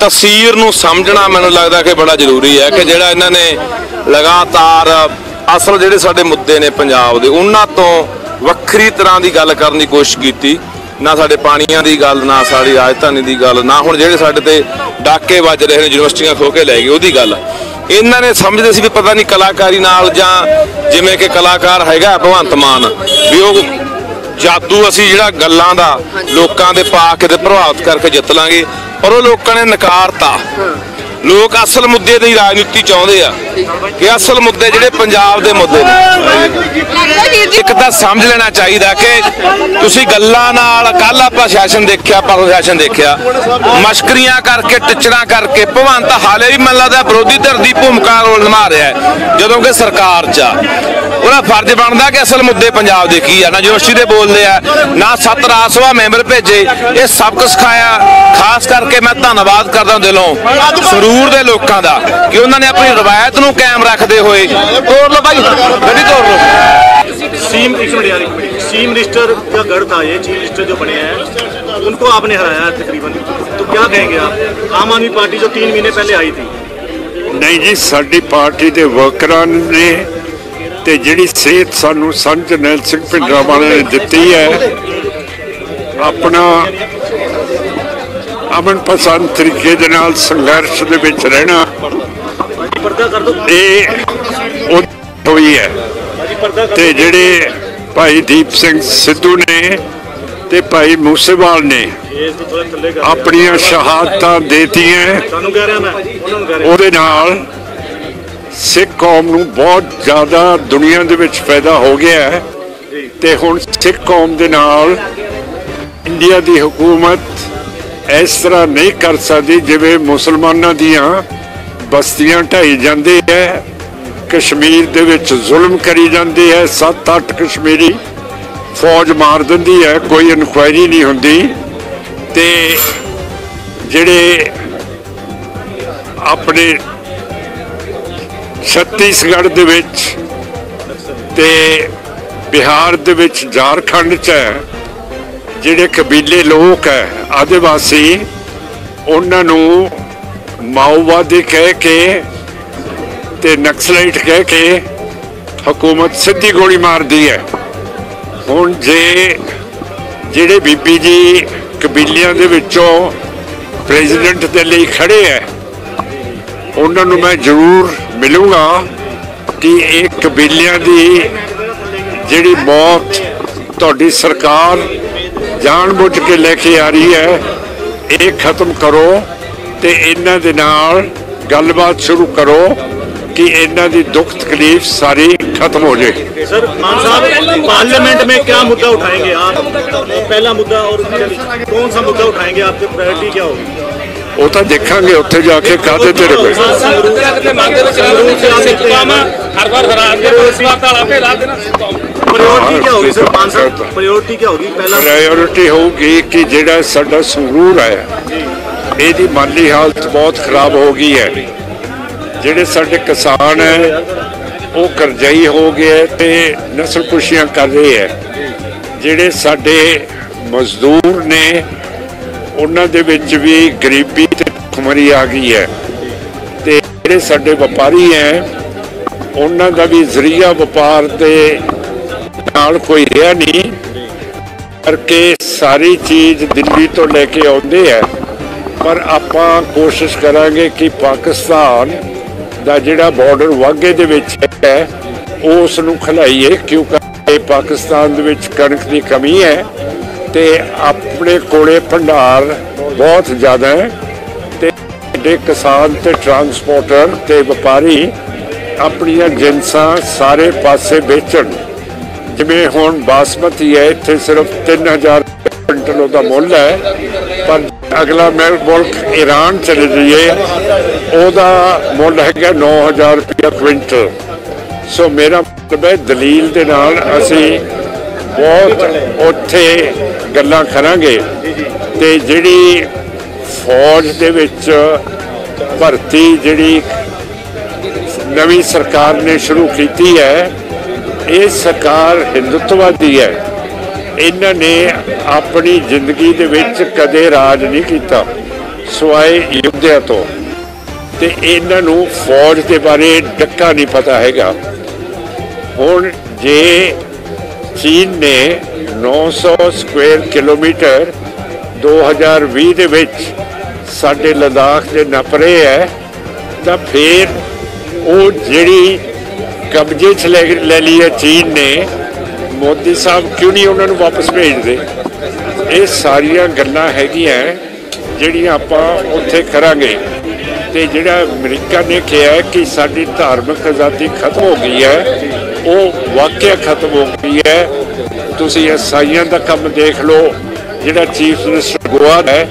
ਤਸਵੀਰ ਨੂੰ ਸਮਝਣਾ ਮੈਨੂੰ ਲੱਗਦਾ ਕਿ ਬੜਾ ਜ਼ਰੂਰੀ ਹੈ ਕਿ ਜਿਹੜਾ ਇਹਨਾਂ ਨੇ ਲਗਾਤਾਰ ਅਸਲ ਜਿਹੜੇ ਸਾਡੇ ਮੁੱਦੇ ਨੇ ਪੰਜਾਬ ਦੇ, ਉਹਨਾਂ ਤੋਂ ਵੱਖਰੀ ਤਰ੍ਹਾਂ ਦੀ ਗੱਲ ਕਰਨ ਦੀ ਕੋਸ਼ਿਸ਼ ਕੀਤੀ। ਨਾ ਸਾਡੇ ਪਾਣੀਆਂ ਦੀ ਗੱਲ, ਨਾ ਸਾਡੀ ਰਾਜਧਾਨੀ ਦੀ ਗੱਲ, ਨਾ ਹੁਣ ਜਿਹੜੇ ਸਾਡੇ ਤੇ ਡਾਕੇ ਵੱਜ ਰਹੇ ਨੇ, ਯੂਨੀਵਰਸਿਟੀਆਂ ਖੋ ਕੇ ਲੈ ਗਏ, ਉਹਦੀ ਗੱਲ। ਇਹਨਾਂ ਨੇ ਸਮਝਦੇ ਸੀ ਵੀ ਪਤਾ ਨਹੀਂ ਕਲਾਕਾਰੀ ਨਾਲ ਜਾਂ ਜਿਵੇਂ ਕਿ ਕਲਾਕਾਰ ਹੈਗਾ ਭਗਵੰਤ ਮਾਨ, ਵੀ ਉਹ ਜਾਦੂ ਅਸੀਂ ਜਿਹੜਾ ਗੱਲਾਂ ਦਾ ਲੋਕਾਂ ਦੇ ਪਾ ਕੇ ਤੇ ਪ੍ਰਭਾਵਿਤ ਕਰਕੇ ਜਿੱਤ ਲਾਂਗੇ। ਪਰ ਉਹ ਲੋਕਾਂ ਨੇ ਨਕਾਰਤਾ। ਲੋਕ ਅਸਲ ਮੁੱਦੇ ਦੀ ਰਾਜਨੀਤੀ ਚਾਹੁੰਦੇ ਆ ਕਿ ਅਸਲ ਮੁੱਦੇ ਜਿਹੜੇ ਪੰਜਾਬ ਦੇ ਮੁੱਦੇ ਨੇ। ਇੱਕ ਤਾਂ ਸਮਝ ਲੈਣਾ ਚਾਹੀਦਾ ਕਿ ਤੁਸੀਂ ਗੱਲਾਂ ਨਾਲ ਕੱਲ ਆਪਾਂ ਸੈਸ਼ਨ ਦੇਖਿਆ ਪਰ ਦੇਖਿਆ। ਮਸ਼ਕਰੀਆਂ ਕਰਕੇ ਟਿਚਣਾ ਕਰਕੇ, ਭਵੰਤ ਹਾਲੇ ਵੀ ਮੰਨ ਲੱਗਦਾ ਵਿਰੋਧੀ ਧਿਰ ਦੀ ਭੂਮਿਕਾ ਰੋਲ ਨਿਭਾ ਰਿਹਾ ਜਦੋਂ ਕਿ ਸਰਕਾਰ 'ਚ ਆ। ਉਹਦਾ ਫਰਜ਼ ਬਣਦਾ ਕਿ ਅਸਲ ਮੁੱਦੇ ਪੰਜਾਬ ਦੇ ਕੀ ਆ। ਨਾ ਯੂਨੀਵਰਸਿਟੀ ਦੇ ਬੋਲਦੇ ਆ, ਨਾ ਸੱਤ ਰਾਜ ਸਭਾ ਮੈਂਬਰ ਭੇਜੇ। ਇਹ ਸਬਕ ਸਿਖਾਇਆ। ਖਾਸ ਕਰਕੇ ਮੈਂ ਧੰਨਵਾਦ ਕਰਦਾ ਦਿਲੋਂ। ਸਰੂਰ ਦੇ ਲੋਕਾਂ ਦਾ ਕਿ ਉਹਨਾਂ ਨੇ ਆਪਣੀ ਰਵਾਇਤ ਨੂੰ ਕਾਇਮ ਰੱਖਦੇ ਹੋਏ ਤੋੜ ਲਓ ਭਾਈ ਗੱਡੀ ਤੋੜ ਲਓ सीम एक मिनट यार एक मिनट चीफ मिनिस्टर का गढ़ था ये चीफ मिनिस्टर जो बने हैं उनको आपने हराया है तकरीबन तो क्या कहेंगे आप आम आदमी पार्टी जो तीन महीने पहले आई थी ਨਹੀਂ ਜੀ ਸਾਡੀ ਪਾਰਟੀ ਦੇ ਵਰਕਰਾਂ ਨੇ ਤੇ ਜਿਹੜੀ ਸੇਧ ਸਾਨੂੰ ਸੰਤ ਜਰਨੈਲ ਸਿੰਘ ਭਿੰਡਰਾਂ ਵਾਲਿਆਂ ਨੇ ਦਿੱਤੀ ਹੈ ਆਪਣਾ ਅਮਨ ਪਸੰਦ ਤਰੀਕੇ ਦੇ ਨਾਲ ਸੰਘਰਸ਼ ਦੇ ਵਿੱਚ ਰਹਿਣਾ। ਇਹ ਹੋਈ ਹੈ। ਤੇ ਜਿਹੜੇ ਭਾਈ ਦੀਪ ਸਿੰਘ ਸਿੱਧੂ ਨੇ ਤੇ ਭਾਈ ਮੂਸੇਵਾਲ ਨੇ ਆਪਣੀਆਂ ਸ਼ਹਾਦਤਾਂ ਦੇਤੀਆਂ। ਉਹਦੇ ਨਾਲ ਸਿੱਖ ਕੌਮ ਨੂੰ ਬਹੁਤ ਜ਼ਿਆਦਾ ਦੁਨੀਆ ਦੇ ਵਿੱਚ ਫਾਇਦਾ ਹੋ ਗਿਆ ਹੈ। ਤੇ ਹੁਣ ਸਿੱਖ ਕੌਮ ਦੇ ਨਾਲ ਇੰਡੀਆ ਦੀ ਹਕੂਮਤ ਇਸ ਤਰ੍ਹਾਂ ਨਹੀਂ ਕਰ ਸਕਦੀ ਜਿਵੇਂ ਮੁਸਲਮਾਨਾਂ ਦੀਆਂ ਬਸਤੀਆਂ ਢਾਈ ਜਾਂਦੇ ਹੈ ਕਸ਼ਮੀਰ ਦੇ ਵਿੱਚ ਜ਼ੁਲਮ ਕਰੀ ਜਾਂਦੇ ਹੈ 7-8 ਕਸ਼ਮੀਰੀ ਫੌਜ ਮਾਰ ਦਿੰਦੀ ਹੈ ਕੋਈ ਇਨਕੁਆਇਰੀ ਨਹੀਂ ਹੁੰਦੀ। ਤੇ ਜਿਹੜੇ ਆਪਣੇ ਛੱਤੀਸਗੜ੍ਹ ਦੇ ਵਿੱਚ ਤੇ ਬਿਹਾਰ ਦੇ ਵਿੱਚ ਝਾਰਖੰਡ ਚ ਹੈ ਜਿਹੜੇ ਕਬੀਲੇ ਲੋਕ ਹੈ, ਆਦਿਵਾਸੀ, ਉਹਨਾਂ ਨੂੰ ਮਾਓਵਾਦੀ ਕਹਿ ਕੇ ਤੇ ਨਕਸਲਾਈਟ ਕਹਿ ਕੇ ਹਕੂਮਤ ਸਿੱਧੀ ਗੋਲੀ ਮਾਰਦੀ ਹੈ। ਹੁਣ ਜੇ ਜਿਹੜੇ ਬੀਬੀ ਜੀ ਕਬੀਲਿਆਂ ਦੇ ਵਿੱਚੋਂ ਪ੍ਰੈਜ਼ੀਡੈਂਟ ਦੇ ਲਈ ਖੜੇ ਹੈ, ਉਹਨਾਂ ਨੂੰ ਮੈਂ ਜ਼ਰੂਰ ਮਿਲੂੰਗਾ ਕਿ ਇਹ ਕਬੀਲਿਆਂ ਦੀ ਜਿਹੜੀ ਮੌਤ ਤੁਹਾਡੀ ਸਰਕਾਰ ਜਾਣਬੁੱਝ ਕੇ ਲੈ ਕੇ ਆ ਰਹੀ ਹੈ ਇਹ ਖਤਮ ਕਰੋ ਤੇ ਇਹਨਾਂ ਦੇ ਨਾਲ ਗੱਲਬਾਤ ਸ਼ੁਰੂ ਕਰੋ ਕਿ ਇਹਨਾਂ ਦੀ ਦੁੱਖ ਤਕਲੀਫ ਸਾਰੀ ਖਤਮ ਹੋ ਜਾਏ सर मान साहब पार्लियामेंट में क्या मुद्दा उठाएंगे आप पहला मुद्दा और कौन सा मुद्दा उठाएंगे आपकी प्रायोरिटी क्या होगी ਉਹ ਤਾਂ ਦੇਖਾਂਗੇ ਉੱਥੇ ਜਾ ਕੇ ਕਾਹਦੇ ਤੇ ਰਵੇ हर बार हरा के अस्पताल आपे ला ਪ੍ਰਾਇੋਰਟੀ ਕੀ ਹੋਗੀ ਸਰਪੰਚ ਸਾਹਿਬ ਪ੍ਰਾਇੋਰਟੀ ਕੀ ਹੋਗੀ ਪਹਿਲਾਂ ਪ੍ਰਾਇੋਰਟੀ ਹੋਊਗੀ ਕਿ ਜਿਹੜਾ ਸਾਡਾ ਸੰਗਰੂਰ ਹੈ ਇਹਦੀ ਮਾਲੀ ਹਾਲਤ ਬਹੁਤ ਖਰਾਬ ਹੋ ਗਈ ਹੈ। ਜਿਹੜੇ ਸਾਡੇ ਕਿਸਾਨ ਹੈ ਉਹ ਕਰਜ਼ਾਈ ਹੋ ਗਏ ਤੇ ਨਸਲ ਕੁਸ਼ੀਆਂ ਕਰ ਰਹੇ ਹੈ। ਜਿਹੜੇ ਸਾਡੇ ਮਜ਼ਦੂਰ ਨੇ ਉਹਨਾਂ ਦੇ ਵਿੱਚ ਵੀ ਗਰੀਬੀ ਤੇ ਖੁਮਰੀ ਆ ਗਈ ਹੈ। ਤੇ ਜਿਹੜੇ ਸਾਡੇ ਵਪਾਰੀ ਹੈ ਉਹਨਾਂ ਦਾ ਵੀ ਜ਼ਰੀਆ ਵਪਾਰ ਤੇ ਨਾਲ ਕੋਈ ਰਿਹਾ ਨਹੀਂ ਕਰਕੇ ਸਾਰੀ ਚੀਜ਼ ਦਿੱਲੀ ਤੋਂ ਲੈ ਕੇ ਆਉਂਦੇ ਆ। ਪਰ ਆਪਾਂ ਕੋਸ਼ਿਸ਼ ਕਰਾਂਗੇ ਕਿ ਪਾਕਿਸਤਾਨ ਦਾ ਜਿਹੜਾ ਬਾਰਡਰ ਵਾਗੇ ਦੇ ਵਿੱਚ ਹੈ, ਉਸ ਨੂੰ ਖਲਾਈਏ, ਕਿਉਂਕਿ ਪਾਕਿਸਤਾਨ ਦੇ ਵਿੱਚ ਕਣਕ ਦੀ ਕਮੀ ਹੈ ਤੇ ਆਪਣੇ ਕੋਲੇ ਭੰਡਾਰ ਬਹੁਤ ਜ਼ਿਆਦਾ ਹੈ ਤੇ ਸਾਡੇ ਕਿਸਾਨ ਤੇ ਟਰਾਂਸਪੋਰਟਰ ਤੇ ਵਪਾਰੀ ਆਪਣੀਆਂ ਜਿੰਸਾਂ ਸਾਰੇ ਪਾਸੇ ਵੇਚਣ। ਜਿਵੇਂ ਹੁਣ ਬਾਸਮਤੀ ਹੈ, ਇੱਥੇ ਸਿਰਫ 3000 ਕੁਇੰਟਲ ਉਹਦਾ ਮੁੱਲ ਹੈ, ਪਰ ਅਗਲਾ ਮੈਂ ਮੁਲਕ ਈਰਾਨ ਚਲੇ ਜਾਈਏ, ਉਹਦਾ ਮੁੱਲ ਹੈਗਾ 9000 ਰੁਪਏ ਕੁਇੰਟਲ। ਸੋ ਮੇਰਾ ਮਤਲਬ ਹੈ, ਦਲੀਲ ਦੇ ਨਾਲ ਅਸੀਂ ਬਹੁਤ ਉੱਥੇ ਗੱਲਾਂ ਕਰਾਂਗੇ ਤੇ ਜਿਹੜੀ ਫੌਜ ਦੇ ਵਿੱਚ ਭਰਤੀ ਜਿਹੜੀ ਨਵੀਂ ਸਰਕਾਰ ਨੇ ਸ਼ੁਰੂ ਕੀਤੀ ਹੈ ਇਹ ਸਰਕਾਰ ਹਿੰਦੁੱਤਵਾਦੀ ਹੈ। ਇਹਨਾਂ ਨੇ ਆਪਣੀ ਜ਼ਿੰਦਗੀ ਦੇ ਵਿੱਚ ਕਦੇ ਰਾਜ ਨਹੀਂ ਕੀਤਾ, ਸਵਾਏ ਯੁੱਧਿਆ ਤੋਂ। ਤੇ ਇਹਨਾਂ ਨੂੰ ਫੌਜ ਦੇ ਬਾਰੇ ਡੱਕਾ ਨਹੀਂ ਪਤਾ ਹੈਗਾ। ਹੁਣ ਜੇ ਚੀਨ ਨੇ 900 ਸਕੁਅਰ ਕਿਲੋਮੀਟਰ 2020 ਦੇ ਵਿੱਚ ਸਾਡੇ ਲਦਾਖ ਦੇ ਨਪਰੇ ਹੈ, ਤਾਂ ਫਿਰ ਉਹ ਜਿਹੜੀ ਕਬਜ਼ੇ 'ਚ ਲੈ ਲੈ ਲਈ ਹੈ ਚੀਨ ਨੇ। ਮੋਦੀ ਸਾਹਿਬ ਕਿਉਂ ਨਹੀਂ ਉਹਨਾਂ ਨੂੰ ਵਾਪਸ ਭੇਜਦੇ? ਇਹ ਸਾਰੀਆਂ ਗੱਲਾਂ ਹੈਗੀਆਂ ਜਿਹੜੀਆਂ ਆਪਾਂ ਉੱਥੇ ਕਰਾਂਗੇ। ਤੇ ਜਿਹੜਾ ਅਮਰੀਕਾ ਨੇ ਕਿਹਾ ਕਿ ਸਾਡੀ ਧਾਰਮਿਕ ਆਜ਼ਾਦੀ ਖਤਮ ਹੋ ਗਈ ਹੈ, ਉਹ ਵਾਕਿਆ ਖਤਮ ਹੋ ਗਈ ਹੈ। ਤੁਸੀਂ ਈਸਾਈਆਂ ਦਾ ਕੰਮ ਦੇਖ ਲਓ, ਜਿਹੜਾ ਚੀਫ ਮਿਨਿਸਟਰ ਗੋਆ ਹੈ,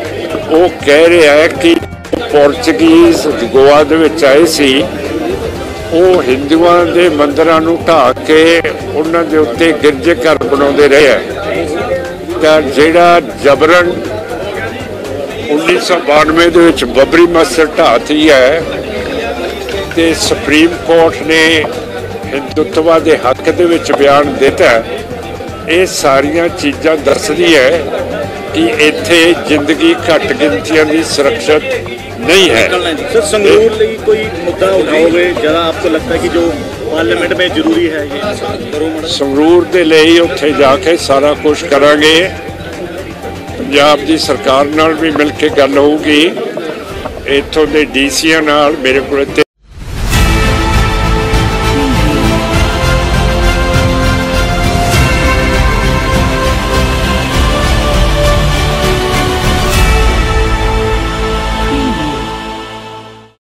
ਉਹ ਕਹਿ ਰਿਹਾ ਹੈ ਕਿ ਪੋਰਚੁਗੀਜ਼ ਗੋਆ ਦੇ ਵਿੱਚ ਆਏ ਸੀ। ਉਹ ਹਿੰਦੂਆਂ ਦੇ ਮੰਦਰਾਂ ਨੂੰ ਢਾਹ ਕੇ ਉਹਨਾਂ ਦੇ ਉੱਤੇ ਗਿਰਜੇ ਘਰ ਬਣਾਉਂਦੇ ਰਹੇ ਹੈ। ਤਾਂ ਜਿਹੜਾ ਜਬਰਨ 1992 ਦੇ ਵਿੱਚ ਬਬਰੀ ਮਸਜਿਦ ਢਾਤੀ ਹੈ ਤੇ ਸੁਪਰੀਮ ਕੋਰਟ ਨੇ ਹਿੰਦੂਤਵਾ ਦੇ ਹੱਕ ਦੇ ਵਿੱਚ ਬਿਆਨ ਦਿੱਤਾ ਇਹ ਸਾਰੀਆਂ ਚੀਜ਼ਾਂ ਦੱਸਦੀ ਹੈ ਕਿ ਇੱਥੇ ਜ਼ਿੰਦਗੀ ਘੱਟ ਗਿਣਤੀਆਂ ਦੀ ਸੁਰੱਖਿਅਤ ਨਹੀਂ ਹੈ सर संगरूर ਲਈ ਕੋਈ ਮੁੱਦਾ ਉਠਾਓਗੇ ਜਰਾ आपको लगता है कि जो पार्लियामेंट में जरूरी है ये ਸੰਗਰੂਰ ਦੇ ਲਈ ਉੱਥੇ ਜਾ ਕੇ ਸਾਰਾ ਕੁਝ ਕਰਾਂਗੇ ਪੰਜਾਬ ਦੀ ਸਰਕਾਰ ਨਾਲ ਵੀ ਮਿਲ ਕੇ ਗੱਲ ਹੋਊਗੀ ਇੱਥੋਂ ਦੇ ਡੀਸੀਆਂ ਨਾਲ ਮੇਰੇ ਕੋਲ ਇੱਥੇ